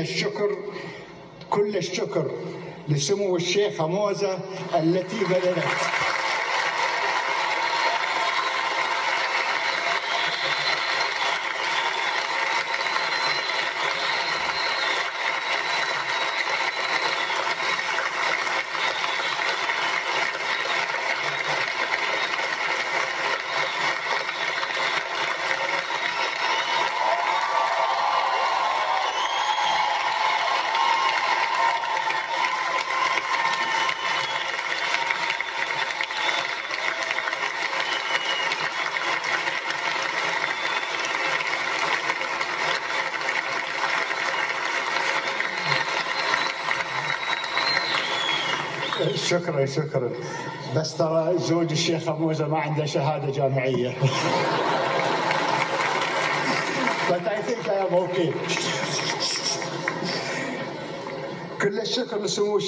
الشكر كل الشكر لسمو الشيخة موزة التي بذلت شكرا شكرا. بس ترى زوج الشيخة موزة ما عنده شهادة جامعية. But I think I am okay. كل الشكر لسمو الشيخ.